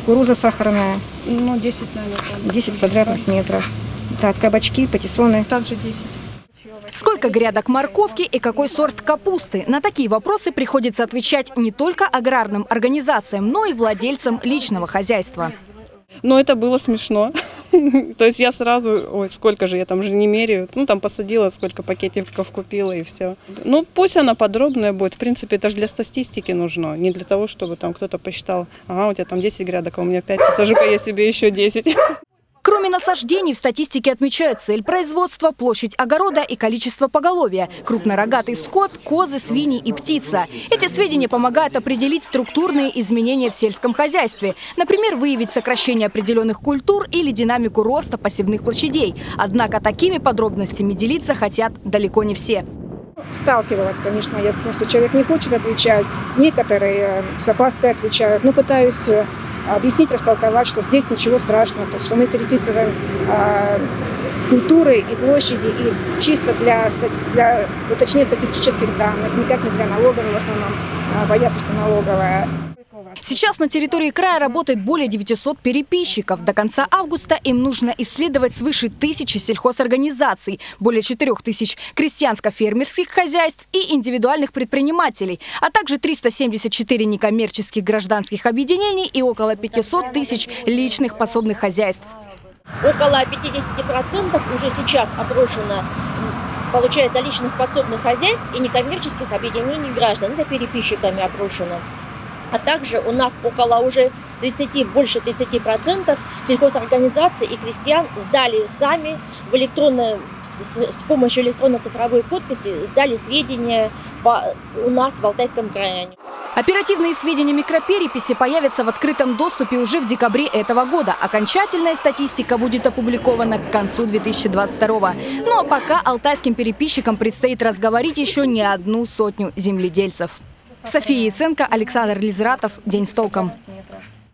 кукуруза сахарная, Ну, 10, наверное. 10 квадратных метров. Так, кабачки, патиссоны. Также 10. Сколько грядок морковки и какой сорт капусты? На такие вопросы приходится отвечать не только аграрным организациям, но и владельцам личного хозяйства. Но это было смешно. То есть я сразу, ой, сколько же я там же не меряю. Ну, там посадила, сколько пакетиков купила и все. Ну, пусть она подробная будет. В принципе, это же для статистики нужно. Не для того, чтобы там кто-то посчитал, ага, у тебя там 10 грядок, а у меня 5, посажу-ка я себе еще 10. Кроме насаждений, в статистике отмечают цель производства, площадь огорода и количество поголовья, крупнорогатый скот, козы, свиньи и птица. Эти сведения помогают определить структурные изменения в сельском хозяйстве. Например, выявить сокращение определенных культур или динамику роста посевных площадей. Однако такими подробностями делиться хотят далеко не все. Сталкивалась, конечно, я с тем, что человек не хочет отвечать. Некоторые э, с опаской отвечают. Но пытаюсь э, объяснить, растолковать, что здесь ничего страшного, то, что мы переписываем э, культуры и площади и чисто для, для уточнения статистических данных, никак не для налоговой в основном. А, Боятся, что налоговая. Сейчас на территории края работает более 900 переписчиков. До конца августа им нужно исследовать свыше тысячи сельхозорганизаций, более 4 тысяч крестьянско-фермерских хозяйств и индивидуальных предпринимателей, а также 374 некоммерческих гражданских объединений и около 500 тысяч личных подсобных хозяйств. около 50% уже сейчас опрошено, получается, личных подсобных хозяйств и некоммерческих объединений граждан. Это переписчиками опрошено. А также у нас около уже 30, больше 30% сельхозорганизаций и крестьян сдали сами в электронное, с, с помощью электронно-цифровой подписи сдали сведения по, у нас в Алтайском крае. Оперативные сведения микропереписи появятся в открытом доступе уже в декабре этого года. Окончательная статистика будет опубликована к концу 2022 Ну а пока алтайским переписчикам предстоит разговорить еще не одну сотню земледельцев. София Яценко, Александр Лизратов. День с толком.